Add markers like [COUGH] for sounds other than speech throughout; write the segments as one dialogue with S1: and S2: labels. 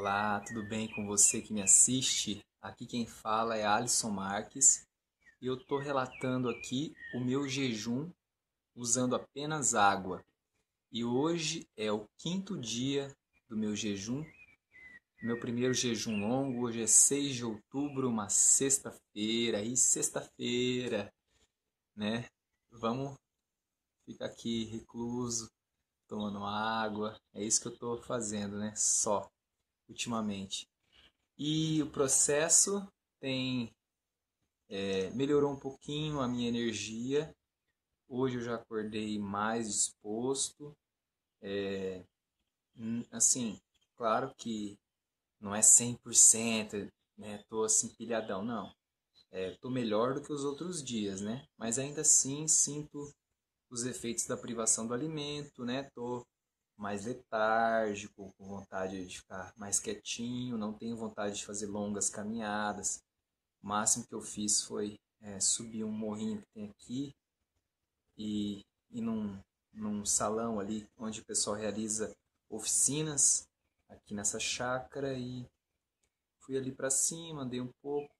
S1: Olá, tudo bem com você que me assiste? Aqui quem fala é Alisson Marques e eu estou relatando aqui o meu jejum usando apenas água. E hoje é o quinto dia do meu jejum, meu primeiro jejum longo. Hoje é 6 de outubro, uma sexta-feira. E sexta-feira, né? Vamos ficar aqui recluso, tomando água. É isso que eu estou fazendo, né? Só ultimamente. E o processo tem é, melhorou um pouquinho a minha energia. Hoje eu já acordei mais disposto. É, assim, claro que não é 100%, né? Tô assim pilhadão, não. É, tô melhor do que os outros dias, né? Mas ainda assim sinto os efeitos da privação do alimento, né? Tô mais letárgico, com vontade de ficar mais quietinho, não tenho vontade de fazer longas caminhadas. O máximo que eu fiz foi é, subir um morrinho que tem aqui e ir num, num salão ali onde o pessoal realiza oficinas aqui nessa chácara e fui ali para cima, andei um pouco,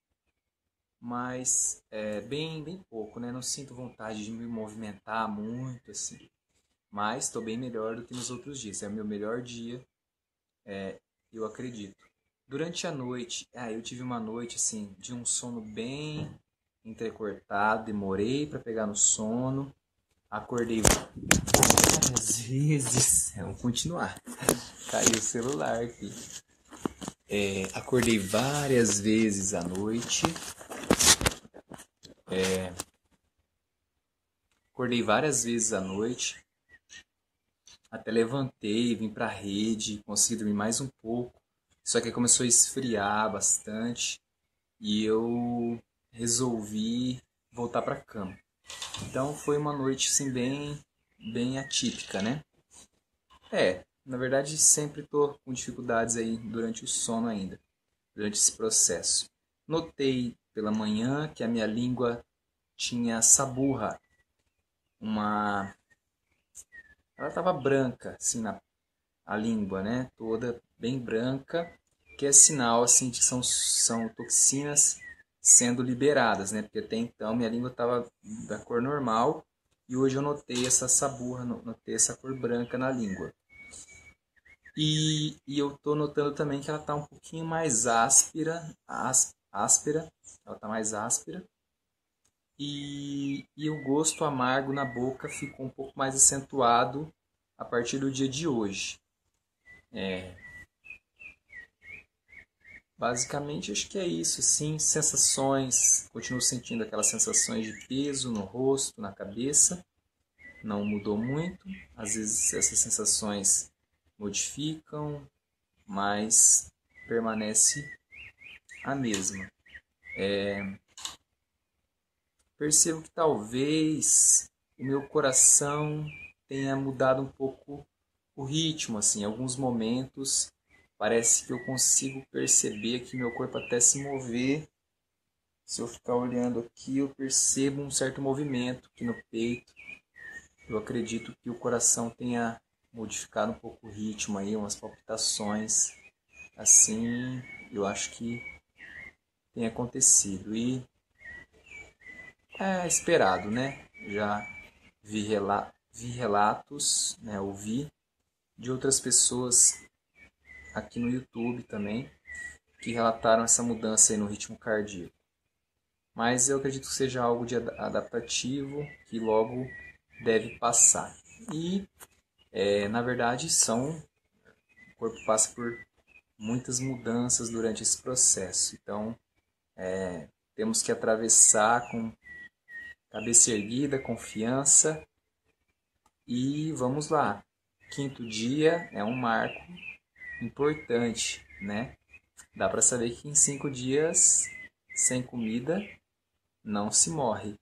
S1: mas é, bem, bem pouco, né? Não sinto vontade de me movimentar muito assim mas estou bem melhor do que nos outros dias. É o meu melhor dia, é, eu acredito. Durante a noite, ah, eu tive uma noite assim de um sono bem entrecortado, demorei para pegar no sono, acordei várias [LAUGHS] vezes. Vamos continuar. Caiu o celular aqui. É, acordei várias vezes à noite. É, acordei várias vezes à noite. Até levantei, vim para a rede, consegui dormir mais um pouco. Só que começou a esfriar bastante e eu resolvi voltar para cama. Então foi uma noite assim bem bem atípica, né? É, na verdade sempre tô com dificuldades aí durante o sono ainda, durante esse processo. Notei pela manhã que a minha língua tinha saburra, uma ela estava branca, assim, na a língua, né? Toda bem branca, que é sinal, assim, de que são, são toxinas sendo liberadas, né? Porque até então minha língua estava da cor normal e hoje eu notei essa saburra, notei essa cor branca na língua. E, e eu tô notando também que ela tá um pouquinho mais áspera, áspera, ela tá mais áspera. E, e o gosto amargo na boca ficou um pouco mais acentuado a partir do dia de hoje. É, basicamente acho que é isso, sim, sensações, continuo sentindo aquelas sensações de peso no rosto, na cabeça, não mudou muito, às vezes essas sensações modificam, mas permanece a mesma. É, percebo que talvez o meu coração tenha mudado um pouco o ritmo, assim, em alguns momentos parece que eu consigo perceber que meu corpo até se mover. Se eu ficar olhando aqui, eu percebo um certo movimento aqui no peito. Eu acredito que o coração tenha modificado um pouco o ritmo aí, umas palpitações. Assim, eu acho que tem acontecido. E é esperado, né? Já vi, rela vi relatos, né, ouvi de outras pessoas aqui no YouTube também que relataram essa mudança no ritmo cardíaco. Mas eu acredito que seja algo de adaptativo que logo deve passar. E, é, na verdade, são o corpo passa por muitas mudanças durante esse processo. Então, é, temos que atravessar com cabeça erguida, confiança e vamos lá. Quinto dia é um marco importante, né? Dá para saber que em cinco dias sem comida não se morre.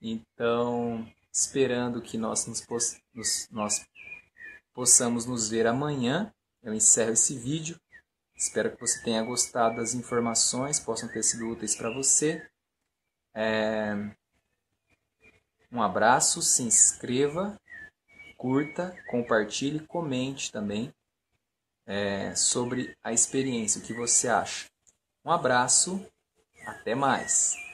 S1: Então, esperando que nós, nos, nos, nós possamos nos ver amanhã, eu encerro esse vídeo. Espero que você tenha gostado das informações, possam ter sido úteis para você. É... Um abraço, se inscreva, curta, compartilhe, comente também. é, sobre a experiência, o que você acha. Um abraço, até mais!